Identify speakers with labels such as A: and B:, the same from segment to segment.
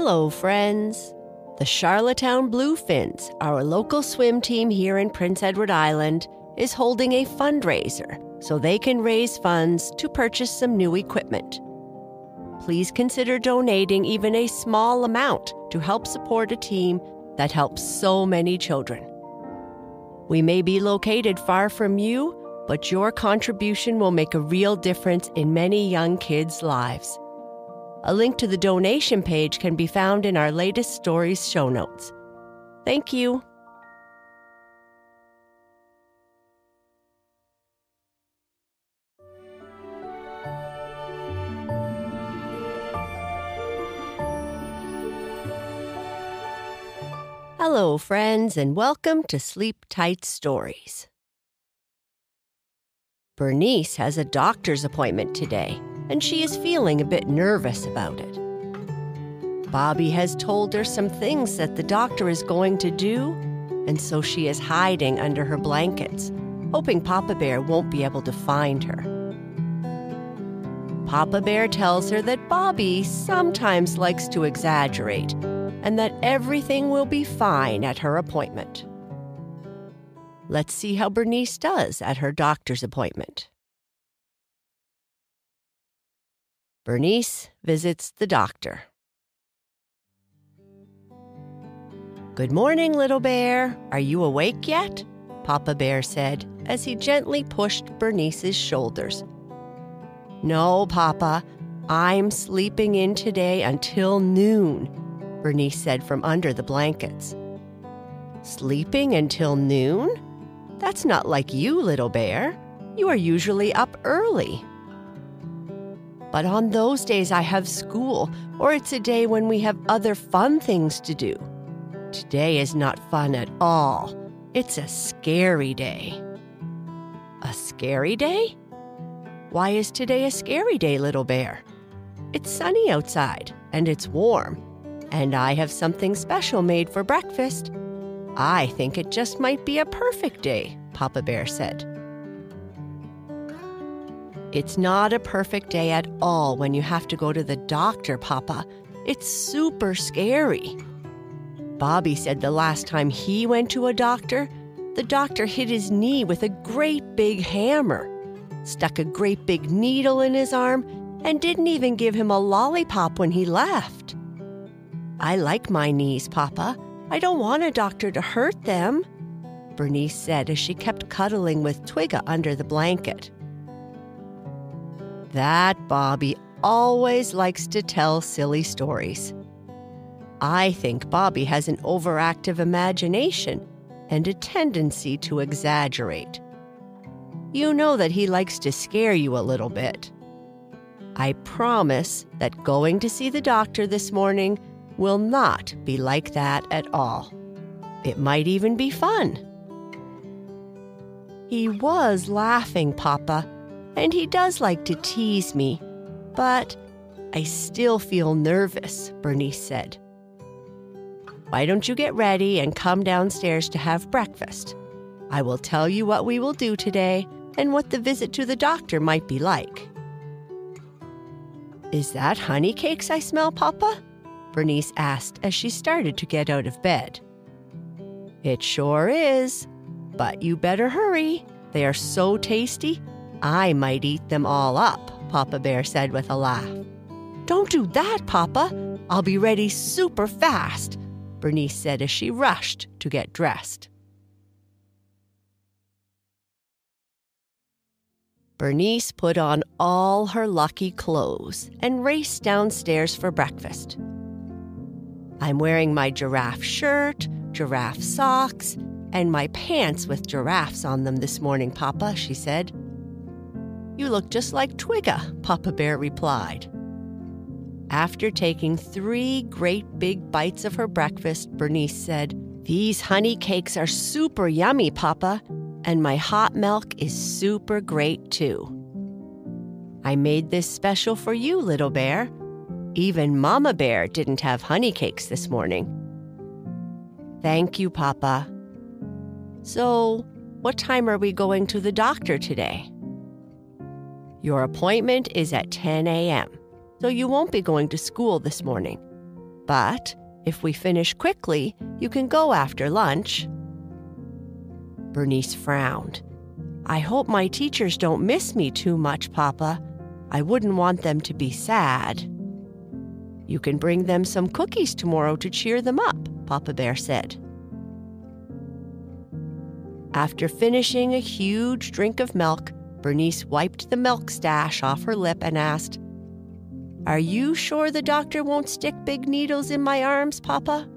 A: Hello, friends. The Charlottetown Bluefins, our local swim team here in Prince Edward Island, is holding a fundraiser so they can raise funds to purchase some new equipment. Please consider donating even a small amount to help support a team that helps so many children. We may be located far from you, but your contribution will make a real difference in many young kids' lives. A link to the donation page can be found in our latest stories show notes. Thank you. Hello, friends, and welcome to Sleep Tight Stories. Bernice has a doctor's appointment today, and she is feeling a bit nervous about it. Bobby has told her some things that the doctor is going to do, and so she is hiding under her blankets, hoping Papa Bear won't be able to find her. Papa Bear tells her that Bobby sometimes likes to exaggerate and that everything will be fine at her appointment. Let's see how Bernice does at her doctor's appointment. Bernice visits the doctor. Good morning, little bear. Are you awake yet? Papa Bear said as he gently pushed Bernice's shoulders. No, Papa, I'm sleeping in today until noon, Bernice said from under the blankets. Sleeping until noon? That's not like you, little bear. You are usually up early. But on those days, I have school, or it's a day when we have other fun things to do. Today is not fun at all. It's a scary day. A scary day? Why is today a scary day, little bear? It's sunny outside, and it's warm and I have something special made for breakfast. I think it just might be a perfect day, Papa Bear said. It's not a perfect day at all when you have to go to the doctor, Papa. It's super scary. Bobby said the last time he went to a doctor, the doctor hit his knee with a great big hammer, stuck a great big needle in his arm, and didn't even give him a lollipop when he left. I like my knees, Papa. I don't want a doctor to hurt them, Bernice said as she kept cuddling with Twigga under the blanket. That Bobby always likes to tell silly stories. I think Bobby has an overactive imagination and a tendency to exaggerate. You know that he likes to scare you a little bit. I promise that going to see the doctor this morning will not be like that at all. It might even be fun. He was laughing, Papa, and he does like to tease me, but I still feel nervous, Bernice said. Why don't you get ready and come downstairs to have breakfast? I will tell you what we will do today and what the visit to the doctor might be like. Is that honey cakes I smell, Papa? Bernice asked as she started to get out of bed. It sure is, but you better hurry. They are so tasty, I might eat them all up, Papa Bear said with a laugh. Don't do that, Papa. I'll be ready super fast, Bernice said as she rushed to get dressed. Bernice put on all her lucky clothes and raced downstairs for breakfast. I'm wearing my giraffe shirt, giraffe socks, and my pants with giraffes on them this morning, Papa, she said. You look just like Twigga, Papa Bear replied. After taking three great big bites of her breakfast, Bernice said, These honey cakes are super yummy, Papa, and my hot milk is super great too. I made this special for you, little bear. Even Mama Bear didn't have honey cakes this morning. Thank you, Papa. So, what time are we going to the doctor today? Your appointment is at 10 a.m., so you won't be going to school this morning. But if we finish quickly, you can go after lunch. Bernice frowned. I hope my teachers don't miss me too much, Papa. I wouldn't want them to be sad. You can bring them some cookies tomorrow to cheer them up, Papa Bear said. After finishing a huge drink of milk, Bernice wiped the milk stash off her lip and asked, Are you sure the doctor won't stick big needles in my arms, Papa?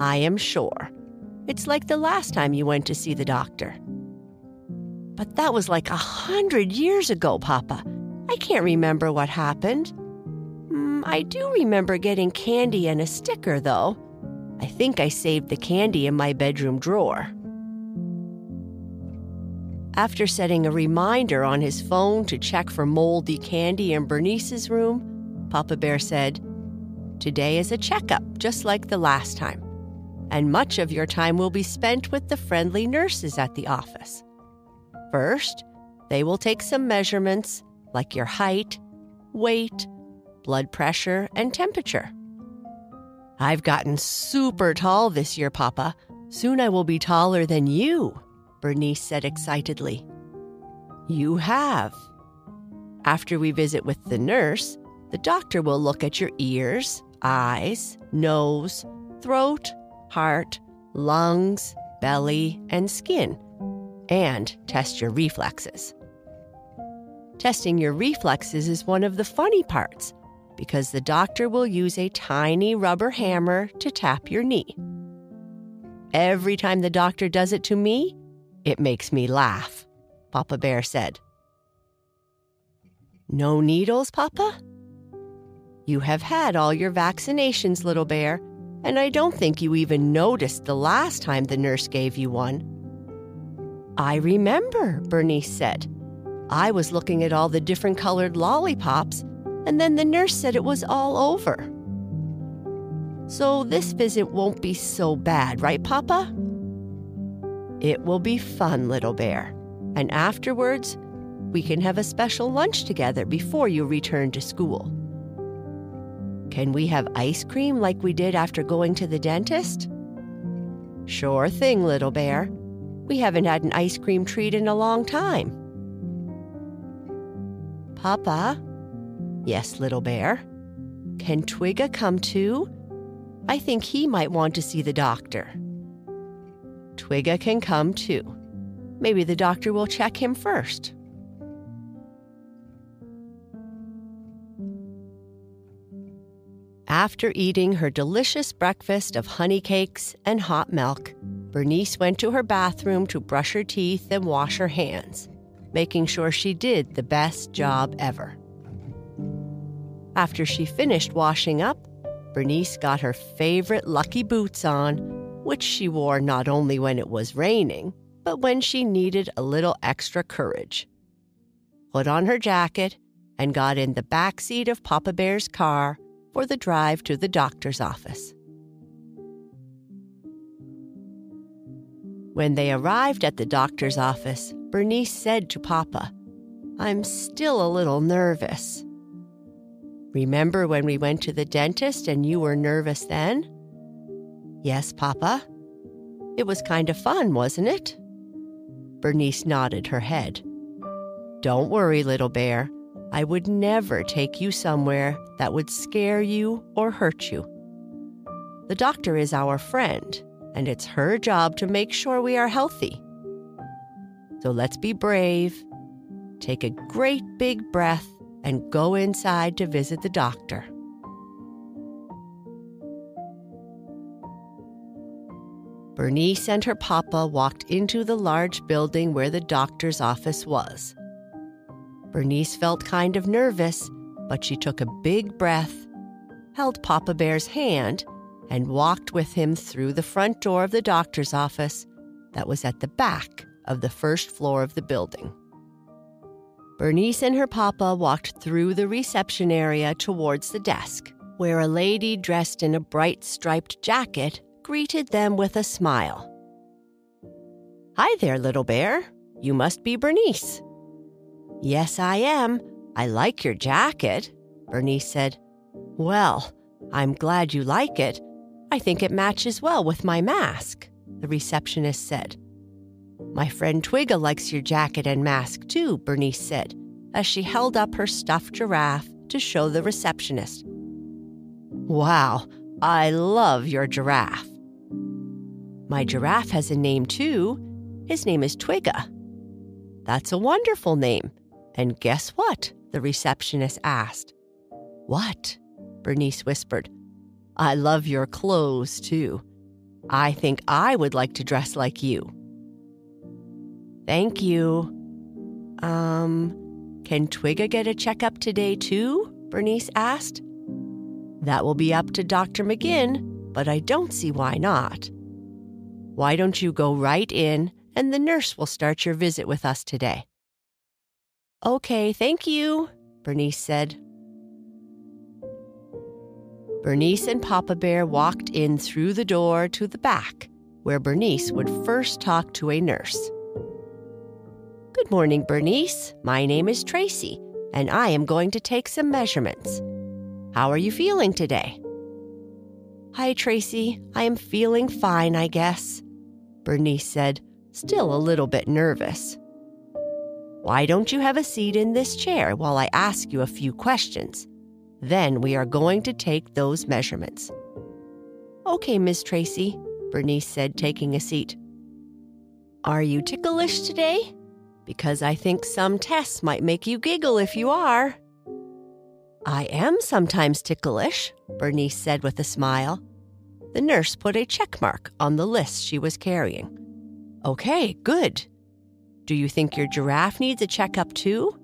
A: I am sure. It's like the last time you went to see the doctor. But that was like a hundred years ago, Papa. I can't remember what happened. Mm, I do remember getting candy and a sticker, though. I think I saved the candy in my bedroom drawer. After setting a reminder on his phone to check for moldy candy in Bernice's room, Papa Bear said, Today is a checkup, just like the last time, and much of your time will be spent with the friendly nurses at the office. First, they will take some measurements like your height, weight, blood pressure, and temperature. I've gotten super tall this year, Papa. Soon I will be taller than you, Bernice said excitedly. You have. After we visit with the nurse, the doctor will look at your ears, eyes, nose, throat, heart, lungs, belly, and skin and test your reflexes. Testing your reflexes is one of the funny parts because the doctor will use a tiny rubber hammer to tap your knee. Every time the doctor does it to me, it makes me laugh, Papa Bear said. No needles, Papa? You have had all your vaccinations, little bear, and I don't think you even noticed the last time the nurse gave you one. I remember, Bernice said. I was looking at all the different colored lollipops, and then the nurse said it was all over. So this visit won't be so bad, right, Papa? It will be fun, little bear. And afterwards, we can have a special lunch together before you return to school. Can we have ice cream like we did after going to the dentist? Sure thing, little bear. We haven't had an ice cream treat in a long time. Papa? Yes, little bear. Can Twigga come too? I think he might want to see the doctor. Twigga can come too. Maybe the doctor will check him first. After eating her delicious breakfast of honey cakes and hot milk, Bernice went to her bathroom to brush her teeth and wash her hands, making sure she did the best job ever. After she finished washing up, Bernice got her favorite lucky boots on, which she wore not only when it was raining, but when she needed a little extra courage. Put on her jacket and got in the back seat of Papa Bear's car for the drive to the doctor's office. When they arrived at the doctor's office, Bernice said to Papa, I'm still a little nervous. Remember when we went to the dentist and you were nervous then? Yes, Papa. It was kind of fun, wasn't it? Bernice nodded her head. Don't worry, little bear. I would never take you somewhere that would scare you or hurt you. The doctor is our friend, and it's her job to make sure we are healthy. So let's be brave, take a great big breath, and go inside to visit the doctor. Bernice and her papa walked into the large building where the doctor's office was. Bernice felt kind of nervous, but she took a big breath, held Papa Bear's hand, and walked with him through the front door of the doctor's office that was at the back of the first floor of the building. Bernice and her papa walked through the reception area towards the desk, where a lady dressed in a bright striped jacket greeted them with a smile. Hi there, little bear. You must be Bernice. Yes, I am. I like your jacket, Bernice said. Well, I'm glad you like it. I think it matches well with my mask, the receptionist said. My friend Twigga likes your jacket and mask too, Bernice said, as she held up her stuffed giraffe to show the receptionist. Wow, I love your giraffe. My giraffe has a name too. His name is Twigga. That's a wonderful name. And guess what? the receptionist asked. What? Bernice whispered. I love your clothes too. I think I would like to dress like you. Thank you. Um, can Twigga get a checkup today too? Bernice asked. That will be up to Dr. McGinn, but I don't see why not. Why don't you go right in and the nurse will start your visit with us today? Okay, thank you, Bernice said. Bernice and Papa Bear walked in through the door to the back, where Bernice would first talk to a nurse. Good morning, Bernice. My name is Tracy, and I am going to take some measurements. How are you feeling today? Hi, Tracy. I am feeling fine, I guess, Bernice said, still a little bit nervous. Why don't you have a seat in this chair while I ask you a few questions? Then we are going to take those measurements. Okay, Miss Tracy, Bernice said, taking a seat. Are you ticklish today? Because I think some tests might make you giggle if you are. I am sometimes ticklish, Bernice said with a smile. The nurse put a check mark on the list she was carrying. Okay, good. Do you think your giraffe needs a checkup too?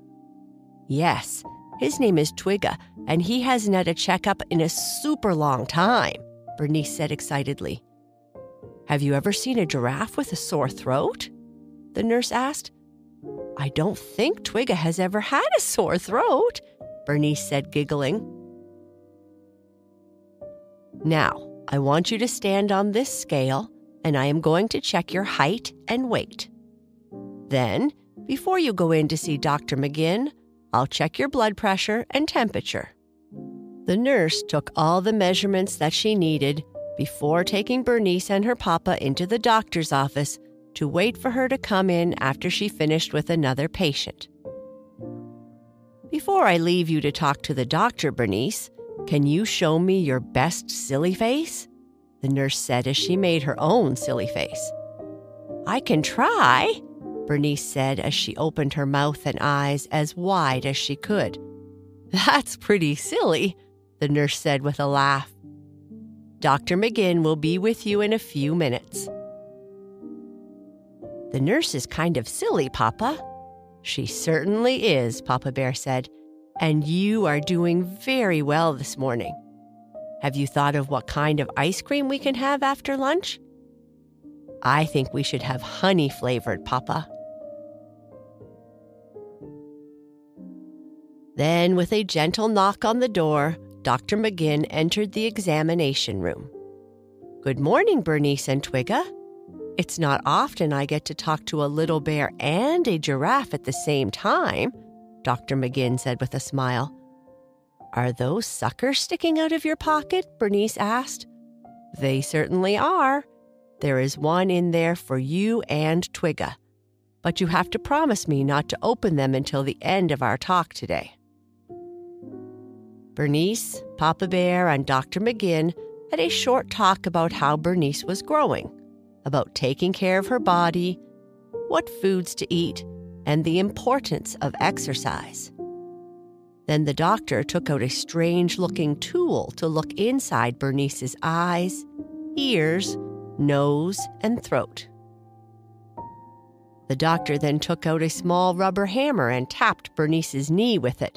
A: Yes, his name is Twigga, and he hasn't had a checkup in a super long time, Bernice said excitedly. Have you ever seen a giraffe with a sore throat? The nurse asked. I don't think Twigga has ever had a sore throat, Bernice said, giggling. Now, I want you to stand on this scale, and I am going to check your height and weight. Then, before you go in to see Dr. McGinn, I'll check your blood pressure and temperature. The nurse took all the measurements that she needed before taking Bernice and her papa into the doctor's office to wait for her to come in after she finished with another patient. Before I leave you to talk to the doctor, Bernice, can you show me your best silly face? The nurse said as she made her own silly face. I can try, Bernice said as she opened her mouth and eyes as wide as she could. That's pretty silly, the nurse said with a laugh. Dr. McGinn will be with you in a few minutes. The nurse is kind of silly, Papa. She certainly is, Papa Bear said, and you are doing very well this morning. Have you thought of what kind of ice cream we can have after lunch? I think we should have honey flavored, Papa. Then, with a gentle knock on the door, Dr. McGinn entered the examination room. Good morning, Bernice and Twigga. It's not often I get to talk to a little bear and a giraffe at the same time, Dr. McGinn said with a smile. Are those suckers sticking out of your pocket? Bernice asked. They certainly are. There is one in there for you and Twigga. But you have to promise me not to open them until the end of our talk today. Bernice, Papa Bear, and Dr. McGinn had a short talk about how Bernice was growing, about taking care of her body, what foods to eat, and the importance of exercise. Then the doctor took out a strange looking tool to look inside Bernice's eyes, ears, nose, and throat. The doctor then took out a small rubber hammer and tapped Bernice's knee with it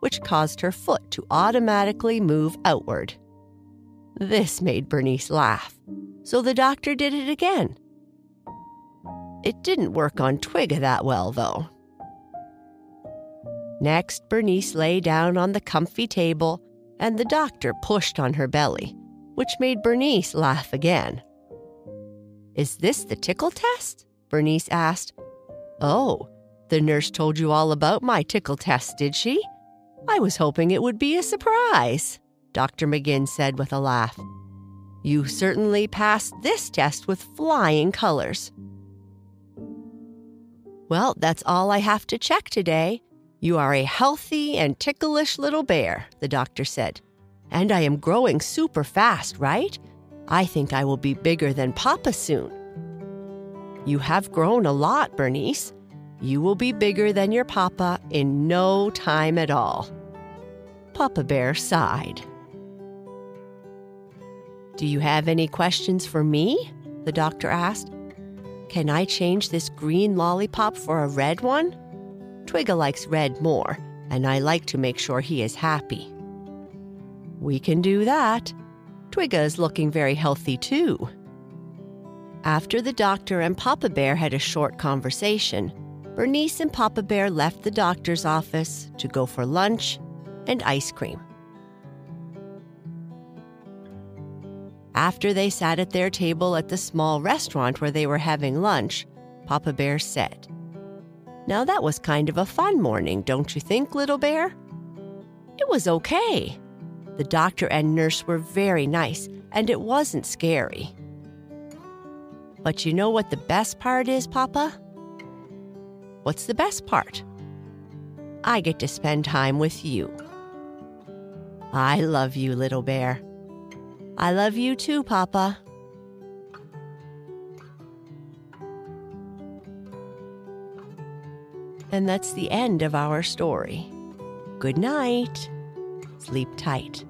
A: which caused her foot to automatically move outward. This made Bernice laugh, so the doctor did it again. It didn't work on Twigga that well, though. Next, Bernice lay down on the comfy table, and the doctor pushed on her belly, which made Bernice laugh again. Is this the tickle test? Bernice asked. Oh, the nurse told you all about my tickle test, did she? I was hoping it would be a surprise. Dr. McGinn said with a laugh. You certainly passed this test with flying colors. Well, that's all I have to check today. You are a healthy and ticklish little bear, the doctor said. And I am growing super fast, right? I think I will be bigger than Papa soon. You have grown a lot, Bernice. You will be bigger than your Papa in no time at all. Papa Bear sighed. Do you have any questions for me? The doctor asked. Can I change this green lollipop for a red one? Twigga likes red more, and I like to make sure he is happy. We can do that. Twigga is looking very healthy too. After the doctor and Papa Bear had a short conversation, Bernice and Papa Bear left the doctor's office to go for lunch and ice cream. After they sat at their table at the small restaurant where they were having lunch, Papa Bear said, Now that was kind of a fun morning, don't you think, little bear? It was okay. The doctor and nurse were very nice, and it wasn't scary. But you know what the best part is, Papa? What's the best part? I get to spend time with you. I love you, little bear. I love you too, Papa. And that's the end of our story. Good night. Sleep tight.